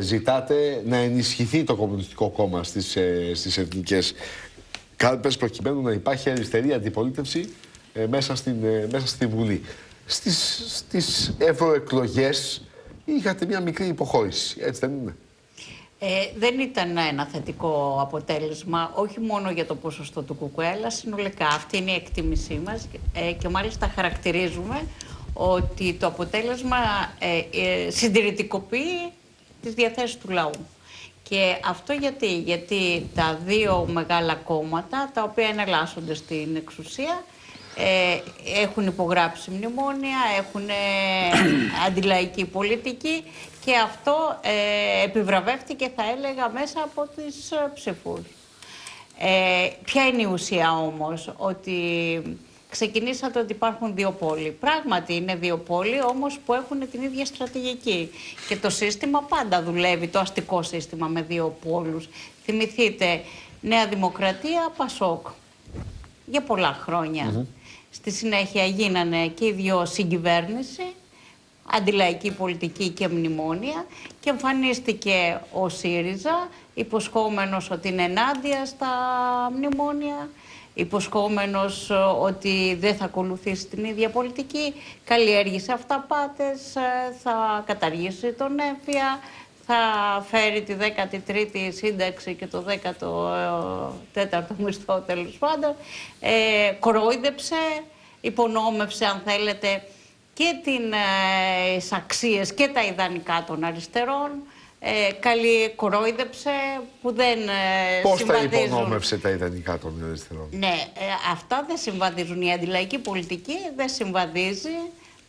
ζητάτε να ενισχυθεί το Κομμουνιστικό Κόμμα στις, ε, στις εθνικές κάλπες προκειμένου να υπάρχει αριστερή αντιπολίτευση ε, μέσα, στην, ε, μέσα στη Βουλή. Στις, στις ευρωεκλογές είχατε μια μικρή υποχώρηση, έτσι δεν είναι; Ε, δεν ήταν ένα θετικό αποτέλεσμα, όχι μόνο για το ποσοστό του ΚΚΕ, αλλά συνολικά. Αυτή είναι η εκτίμησή μας ε, και μάλιστα χαρακτηρίζουμε ότι το αποτέλεσμα ε, ε, συντηρητικοποιεί τις διαθέσεις του λαού. Και αυτό γιατί, γιατί τα δύο μεγάλα κόμματα, τα οποία εναλλάσσονται στην εξουσία, ε, έχουν υπογράψει μνημόνια, έχουν ε, αντιλαϊκή πολιτική και αυτό ε, επιβραβεύτηκε, θα έλεγα, μέσα από τις ε, ψηφούς. Ε, ποια είναι η ουσία όμως, ότι ξεκινήσατε ότι υπάρχουν δύο πόλοι. Πράγματι είναι δύο πόλοι όμως που έχουν την ίδια στρατηγική. Και το σύστημα πάντα δουλεύει, το αστικό σύστημα με δύο πόλους. Θυμηθείτε, Νέα Δημοκρατία, Πασόκ. Για πολλά χρόνια. Στη συνέχεια γίνανε και οι δυο συγκυβέρνηση, αντιλαϊκή πολιτική και μνημόνια και εμφανίστηκε ο ΣΥΡΙΖΑ υποσχόμενος ότι είναι ενάντια στα μνημόνια υποσχόμενος ε, ότι δεν θα ακολουθήσει την ίδια πολιτική, καλλιέργησε αυταπάτες, ε, θα καταργήσει τον έμφυα, θα φέρει τη 13η σύνταξη και το 14ο μισθό τέλος πάντων, ε, κορόιδεψε, υπονόμευσε αν θέλετε και τις ε, αξίες και τα ιδανικά των αριστερών, ε, καλή κορόιδεψε που δεν ε, Πώς συμβαδίζουν. τα υπονόμευσε τα ιδανικά των αριστερών. Ναι, ε, αυτά δεν συμβαδίζουν. Η αντιλαϊκή πολιτική δεν συμβαδίζει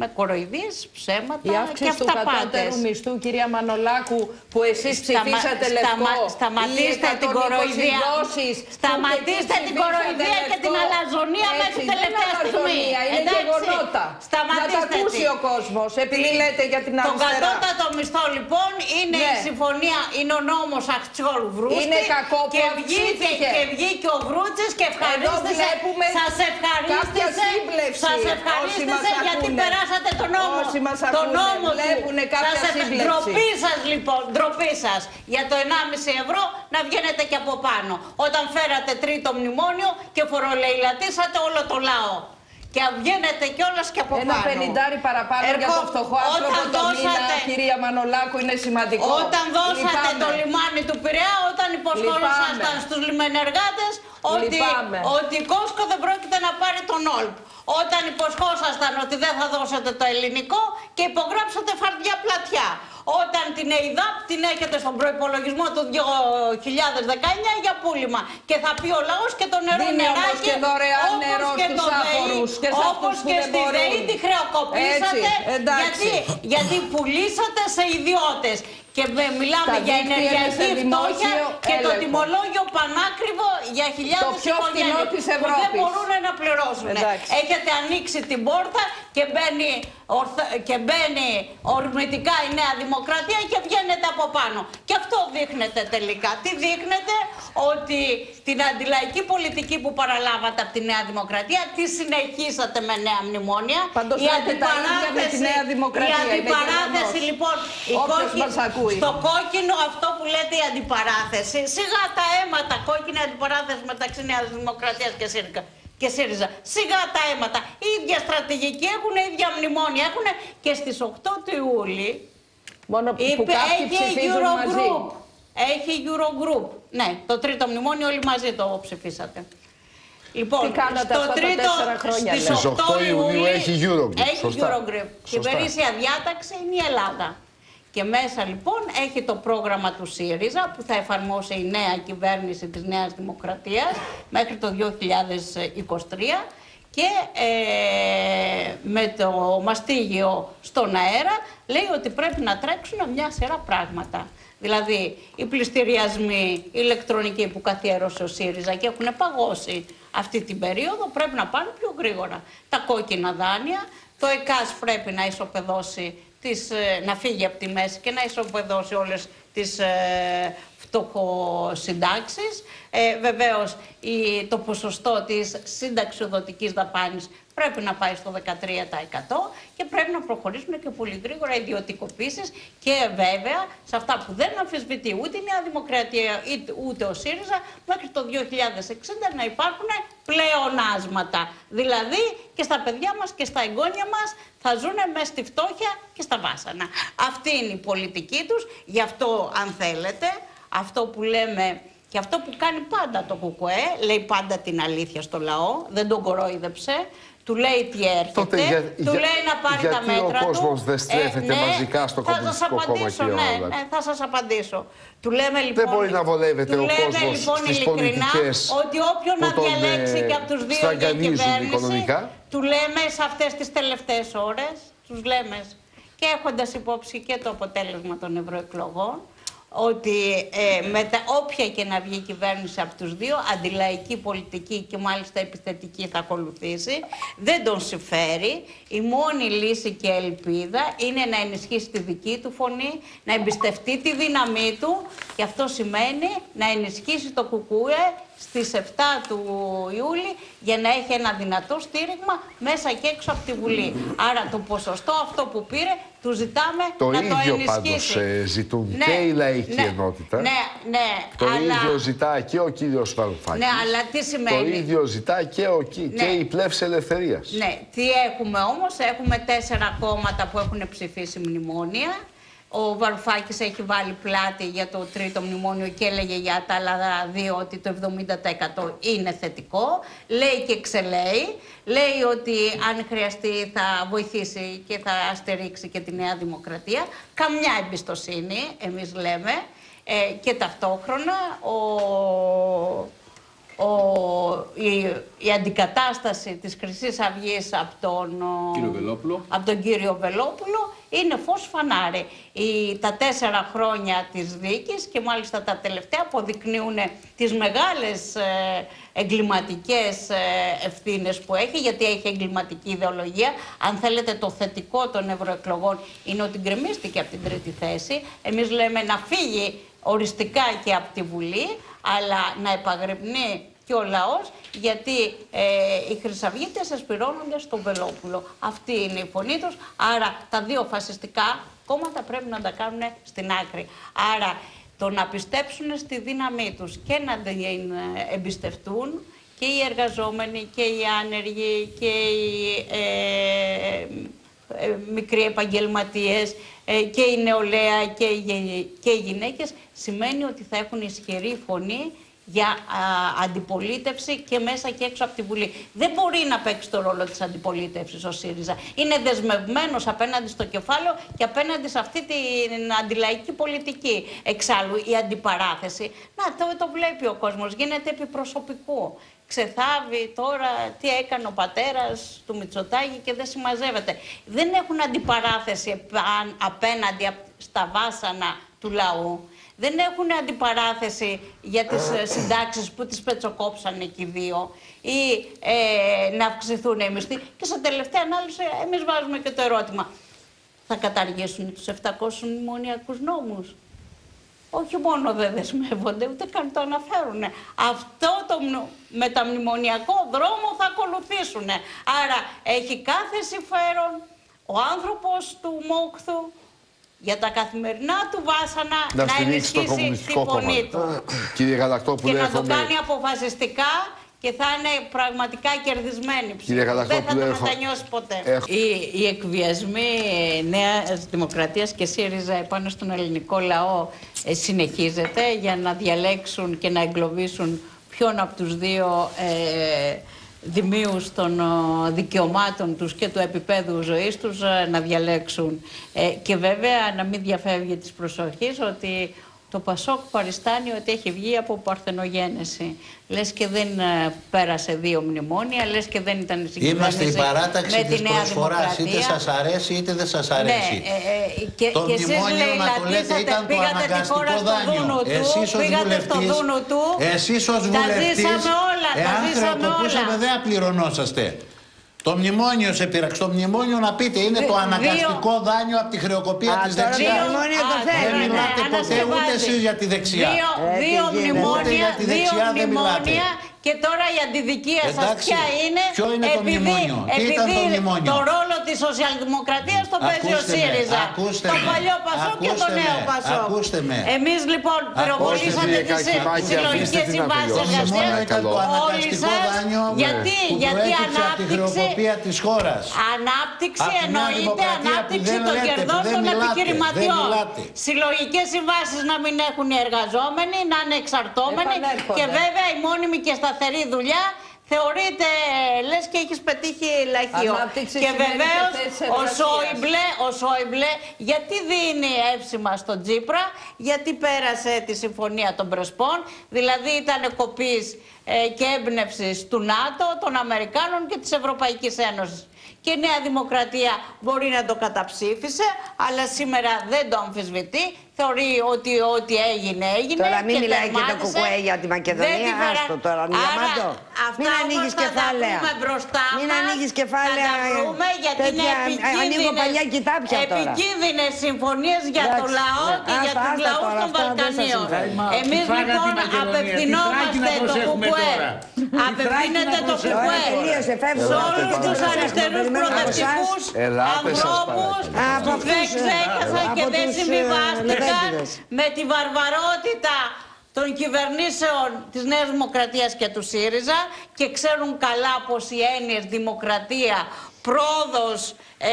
με κοροϊδίες, ψέματα Η και αύξηση του αυταπάτες. κατώτερου μισθού, κυρία Μανολάκου, που εσείς Σταμα- ψηφίσατε σταμα- λευκό. σταματήστε οι την 120 κοροϊδία. δόσεις που Σταματήστε και εσείς την ψηφίσατε κοροϊδία και την λευκό. αλαζονία Έτσι, μέχρι δεν τελευταία είναι στιγμή. αλαζονία, είναι Εντάξει. γεγονότα. Σταματήστε Να τα ακούσει την. ο κόσμος, επειδή λέτε για την Τον αριστερά. κατώτατο μισθό λοιπόν είναι Ναι. η συμφωνία, είναι ο νόμος Αχτσιόλου Βρούστη Είναι κακό που και βγήκε, αυξήθηκε. και βγήκε ο Βρούτσης και ευχαρίστησε, βλέπουμε σας κάποια ευχαρίστησε, σύμπλευση. σας Όσοι ευχαρίστησε μας γιατί ακούνε. Περάσατε τον νόμο. Όσοι μας τον ακούνε, νόμο βλέπουνε του. κάποια Σας ευχ- σύμπλευση. Ντροπή σας λοιπόν, ντροπή σας για το 1,5 ευρώ να βγαίνετε και από πάνω. Όταν φέρατε τρίτο μνημόνιο και φορολεηλατήσατε όλο το λαό. Και βγαίνετε κιόλας και από Ένα πάνω. πενιντάρι παραπάνω για Ερχο- το φτωχό άνθρωπο όταν το μήνα, δώσατε- κυρία Μανολάκου, είναι σημαντικό. Όταν δώσατε Λυπάμαι. το λιμάνι του Πειραιά, όταν υποσχόλησαν Λυπάμαι. στους λιμενεργάτες ότι, Λυπάμαι. ότι η Κόσκο δεν πρόκειται να πάρει τον Όλπ. Όταν υποσχόσασταν ότι δεν θα δώσετε το ελληνικό και υπογράψατε φαρδιά πλατιά. Όταν την ΕΙΔΑΠ την έχετε στον προϋπολογισμό του 2019 για πούλημα. Και θα πει ο λαός και το νερό Δίνει όμως νεράκι, και δωρεάν όπως νερό και στους το ΔΕΗ, άφορους και σε αυτούς όπως που και δεν στη μπορούν. ΔΕΗ τη χρεοκοπήσατε Έτσι, εντάξει. γιατί, γιατί πουλήσατε σε ιδιώτες. Και με- μιλάμε Τα για δίκτυα είναι ενεργειακή σε φτώχεια δημόσιο και το έλεγχο. τιμολόγιο πανάκριβο για χιλιάδες Το πιο φτηνό οικογένειες της που δεν Ευρώπης. μπορούν να πληρώσουν. Εντάξει. Έχετε ανοίξει την πόρτα και μπαίνει, ορθ- και μπαίνει ορμητικά η Νέα Δημοκρατία και βγαίνετε από πάνω. Και αυτό δείχνετε τελικά. Τι δείχνετε ότι την αντιλαϊκή πολιτική που παραλάβατε από τη Νέα Δημοκρατία τη συνεχίσατε με νέα μνημόνια. Πάντως Η λέτε τα ίδια με τη Νέα Δημοκρατία, Η είναι αντιπαράθεση γεγονός. λοιπόν. η Όποιος κόκκι- μας ακούει. Στο κόκκινο αυτό που λέτε η αντιπαράθεση. Σιγά τα αίματα, κόκκινη αντιπαράθεση μεταξύ Νέας Δημοκρατίας και ΣΥΡΚΑ. Και ΣΥΡΙΖΑ. Σιγά τα αίματα. Η ίδια στρατηγική έχουν, ίδια μνημόνια έχουν και στις 8 του Ιούλη Μόνο που είπε, κάποιοι έχει ψηφίζουν μαζί. Eurogroup. Έχει Eurogroup. Ναι, το τρίτο μνημόνιο όλοι μαζί το ψηφίσατε. Λοιπόν, Τι κάνατε στο αυτά τα τρίτο, τέσσερα χρόνια, στις λέω. Στις 8 Ιουνίου έχει Eurogroup, Έχει σωστά. Eurogroup. Και η Σωστά. περίσσια διάταξη είναι η Ελλάδα. Και μέσα λοιπόν έχει το πρόγραμμα του ΣΥΡΙΖΑ που θα εφαρμόσει η νέα κυβέρνηση της Νέας Δημοκρατίας μέχρι το 2023 και ε, με το μαστίγιο στον αέρα λέει ότι πρέπει να τρέξουν μια σειρά πράγματα. Δηλαδή, οι πληστηριασμοί ηλεκτρονικοί που καθιέρωσε ο ΣΥΡΙΖΑ και έχουν παγώσει αυτή την περίοδο πρέπει να πάνε πιο γρήγορα. Τα κόκκινα δάνεια, το ΕΚΑΣ πρέπει να ισοπεδώσει, τις, ε, να φύγει από τη μέση και να ισοπεδώσει όλες τις ε, φτωχοσυντάξεις. Ε, βεβαίως, η, το ποσοστό της συνταξιοδοτικής δαπάνης πρέπει να πάει στο 13% και πρέπει να προχωρήσουν και πολύ γρήγορα ιδιωτικοποίησει και βέβαια σε αυτά που δεν αμφισβητεί ούτε η Νέα Δημοκρατία ούτε ο ΣΥΡΙΖΑ μέχρι το 2060 να υπάρχουν πλεονάσματα. Δηλαδή και στα παιδιά μας και στα εγγόνια μας θα ζουν μέσα στη φτώχεια και στα βάσανα. Αυτή είναι η πολιτική τους. Γι' αυτό αν θέλετε αυτό που λέμε και αυτό που κάνει πάντα το ΚΚΕ, λέει πάντα την αλήθεια στο λαό, δεν τον κορόιδεψε, του λέει τι έρχεται, Τότε, για, του λέει να πάρει γιατί τα μέτρα ο κόσμος του. δεν στρέφεται ναι, μαζικά στο θα Κομμουνιστικό σας Κόμμα, απαντήσω, κύριε ναι, Μανολάκη. ναι, θα σας απαντήσω. Του λέμε λοιπόν, Δεν μπορεί να βολεύεται του ο λέμε, κόσμος λοιπόν, στις ειλικρινά πολιτικές ότι όποιον που να τον, διαλέξει ε, και από τους δύο στραγγαλίζουν για κυβέρνηση, οικονομικά. του λέμε σε αυτές τις τελευταίες ώρες, τους λέμε και έχοντας υπόψη και το αποτέλεσμα των ευρωεκλογών, ότι ε, με τα, όποια και να βγει η κυβέρνηση από τους δύο, αντιλαϊκή πολιτική και μάλιστα επιθετική θα ακολουθήσει, δεν τον συμφέρει. Η μόνη λύση και ελπίδα είναι να ενισχύσει τη δική του φωνή, να εμπιστευτεί τη δύναμή του και αυτό σημαίνει να ενισχύσει το κουκούε στις 7 του Ιούλη για να έχει ένα δυνατό στήριγμα μέσα και έξω από τη Βουλή. Άρα το ποσοστό αυτό που πήρε του ζητάμε Το να ίδιο το ενισχύσει. πάντως ε, ζητούν Ναι, και η λαϊκή ναι, ενότητα. Ναι, ναι, Το αλλά... ίδιο ζητά και ο κύριος Βαρουφάκης. Ναι, αλλά τι Το σημαίνει; ίδιο ζητά και, ο, και Ναι. η πλεύση ελευθερίας. Ναι, τι έχουμε όμως, έχουμε τέσσερα κόμματα που έχουν ψηφίσει μνημόνια. Ο Βαρουφάκης έχει βάλει πλάτη για το τρίτο μνημόνιο και έλεγε για τα άλλα δύο ότι το 70% είναι θετικό. Λέει και ξελέει. Λέει ότι αν χρειαστεί θα βοηθήσει και θα στηρίξει και τη Νέα Δημοκρατία. Καμιά εμπιστοσύνη, εμείς λέμε. Ε, και ταυτόχρονα ο, ο, η, η αντικατάσταση της χρυσής Αυγής από τον, ο, Κύριο Βελόπουλο. από τον κύριο Βελόπουλο είναι φως φανάρι. Η, τα τέσσερα χρόνια της δίκης και μάλιστα τα τελευταία αποδεικνύουν τις μεγάλες ε, εγκληματικές ε, ευθύνες που έχει, γιατί έχει εγκληματική ιδεολογία. Αν θέλετε το θετικό των ευρωεκλογών είναι ότι γκρεμίστηκε από την τρίτη θέση. Εμείς λέμε να φύγει οριστικά και από τη Βουλή, αλλά να επαγρυπνεί και ο λαός, γιατί ε, οι χρυσαυγίτες εσπυρώνονται στο Βελόπουλο. Αυτή είναι η φωνή τους, άρα τα δύο φασιστικά κόμματα πρέπει να τα κάνουν στην άκρη. Άρα το να πιστέψουν στη δύναμή τους και να την ε, εμπιστευτούν και οι εργαζόμενοι και οι άνεργοι και οι ε, ε, μικροί επαγγελματίες ε, και η νεολαία και οι, γε- και οι γυναίκες σημαίνει ότι θα έχουν ισχυρή φωνή για α, αντιπολίτευση και μέσα και έξω από τη Βουλή. Δεν μπορεί να παίξει το ρόλο της αντιπολίτευσης ο ΣΥΡΙΖΑ. Είναι δεσμευμένος απέναντι στο κεφάλαιο και απέναντι σε αυτή την αντιλαϊκή πολιτική. Εξάλλου η αντιπαράθεση, να το, το βλέπει ο κόσμος, γίνεται επί προσωπικού. Ξεθάβει τώρα τι έκανε ο πατέρας του Μητσοτάκη και δεν συμμαζεύεται. Δεν έχουν αντιπαράθεση επάν- απέναντι απ- στα βάσανα του λαού. Δεν έχουν αντιπαράθεση για τις ε, συντάξεις που τις πετσοκόψανε και οι δύο ή ε, να αυξηθούν οι μισθοί. Και σε τελευταία ανάλυση εμείς βάζουμε και το ερώτημα. Θα καταργήσουν τους 700 μνημονιακούς νόμους; Όχι μόνο δεν δεσμεύονται, ούτε καν το αναφέρουν. Αυτό το μνο- μεταμνημονιακό δρόμο θα ακολουθήσουν. Άρα έχει κάθε συμφέρον ο άνθρωπος του Μόκθου για τα καθημερινά του βάσανα Να να, στηρίξει το ενισχύσει τη Κομμουνιστικό φωνή Κόμμα. του. Κύριε Γαλακτόπουλε, Και να το έρχομαι- κάνει αποφασιστικά και θα είναι πραγματικά κερδισμένη ψήφο. Κύριε Δεν θα Γαλακτόπουλε, το έχω- μετανιώσει ποτέ. έχω- Οι, οι εκβιασμοί Νέας Δημοκρατίας και ΣΥΡΙΖΑ επάνω στον ελληνικό λαό ε, συνεχίζεται για να διαλέξουν και να εγκλωβίσουν ποιον από τους δύο ε, δημίους των ε, δικαιωμάτων τους και του επίπεδου ζωής τους ε, να διαλέξουν. Ε, και βέβαια να μην διαφεύγει της προσοχής ότι το Πασόκ παριστάνει ότι έχει βγει από παρθενογένεση. Λες και δεν ε, πέρασε δύο μνημόνια, λες και δεν ήταν η Είμαστε η συγκυβέρνηση παράταξη με της της Νέα προσφοράς. Είτε Δημοκρατία. σας αρέσει είτε δεν σας αρέσει. Ναι, ε, ε, και, το και εσείς μνημόνιο λέει, να το λέτε λατήσατε, ήταν το πήγατε τη χώρα αναγκαστικό στο δούνο δάνειο. του, Εσείς ως πήγατε στο βουλευτής, δούνο του, εσείς ως τα βουλευτής, ζήσαμε όλα, τα εάν ζήσαμε χρεοκοπούσαμε όλα. δεν απληρωνόσαστε. Το μνημόνιο σε πειραξ... Το μνημόνιο να πείτε είναι το Δύο- αναγκαστικό δάνειο από τη χρεοκοπία Α, της τώρα δεξιάς. το μνημόνιο το Α, θέλει. Δεν ναι, μιλάτε ναι, ποτέ ούτε ανασκευάζει. εσείς για τη δεξιά. Δύο, Ε, τι δύο γίνεται. μνημόνια, Ούτε για τη δύο δεξιά δεν μνημόνια μιλάτε. και τώρα η αντιδικία σας Εντάξει, ποια είναι; ποιο είναι το μνημόνιο, τι ήταν το μνημόνιο; Το ρόλο της σοσιαλδημοκρατίας το παίζει ο Ακούστε με, ΣΥΡΙΖΑ. ακούστε το με, παλιό Πασό και το ακούστε νέο με, Πασό. ακούστε με. Εμείς λοιπόν πυροβολήσατε κύριε τις Κακημάκη, συλλογικές αφήστε την συμβάσεις να τελειώσει. Το μνημόνιο εργασίας. ήταν το Όλοι αναγκαστικό σας, δάνειο γιατί, που γιατί προέκυψε από τη ανάπτυξη, χρεοκοπία της χώρας. ανάπτυξη Απ' τη Νέα εννοείται Δημοκρατία που ανάπτυξη δεν των λέτε, κερδών που δεν των μιλάτε, επιχειρηματιών. δεν μιλάτε. Συλλογικές συμβάσεις να μην έχουν οι εργαζόμενοι, να είναι εξαρτώμενοι Επανέρχονται. και βέβαια η μόνιμη και σταθερή δουλειά θεωρείται λες και έχεις πετύχει λαχείο. Ανάπτυξη Και σημαίνει βεβαίως και θέσεις ο εργασίας. Σόιμπλε, ο Σόιμπλε γιατί δίνει εύσημα στον Τζίπρα, γιατί πέρασε τη συμφωνία των Πρεσπών, δηλαδή ήταν κοπής ε, και έμπνευσης του ΝΑΤΟ, των Αμερικάνων και της Ευρωπαϊκής Ένωσης. Και η Νέα Δημοκρατία μπορεί να το καταψήφισε, αλλά σήμερα δεν το αμφισβητεί. Θεωρεί ότι ό,τι έγινε έγινε. Τώρα μην και μιλάει και το τερμάτισε. κουκουέ για τη Μακεδονία, Δεν τη φερα- άστο τώρα, Άρα, Διαμάντο. αυτά Μην όμως ανοίγεις θα τα κεφάλαια. πούμε μπροστά Μην μας, ανοίγεις κεφάλαια, Θα τα βρούμε γιατί είναι τέτοια, επικίνδυνες, ανοίγω παλιά κοιτάπια τώρα. επικίνδυνες συμφωνίες για το Εντάξει, λαό ναι. και για Άστα, τους άστα λαούς τώρα, των αυτά δεν σας Βαλκανίων. συμφέρει. Μα, Εμείς τη Φράγα λοιπόν τη Μακεδονία, τη απευθυνόμαστε Θράκη να το προσέχουμε κουκουέ. τώρα. Τη Απευθύνεται Θράκη να το προσέχουμε. κουκουέ. Ωραία, τελείωσε, φεύγω. Σε Ελάτε, όλους τους παρακαλώ. αριστερούς Περιμένω από προοδευτικούς εσάς. Ελάτε, σας ανθρώπους παρακαλώ. Από που δεν αυτούς, ε, ξέχασαν και από δεν τους, ε, συμβιβάστηκαν λεβέντιδες. με τη βαρβαρότητα των κυβερνήσεων της Νέας Δημοκρατίας και του ΣΥΡΙΖΑ και ξέρουν καλά πως οι έννοιες δημοκρατία, πρόοδος ε,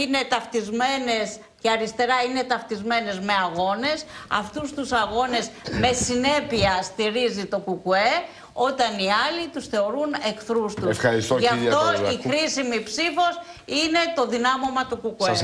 είναι ταυτισμένες και αριστερά είναι ταυτισμένες με αγώνες. Αυτούς τους αγώνες με συνέπεια στηρίζει το ΚΚΕ όταν οι άλλοι τους θεωρούν εχθρούς τους. Ευχαριστώ, Γι' κυρία αυτό η Παπαδάκου. χρήσιμη ψήφος είναι το δυνάμωμα του ΚΚΕ. Σας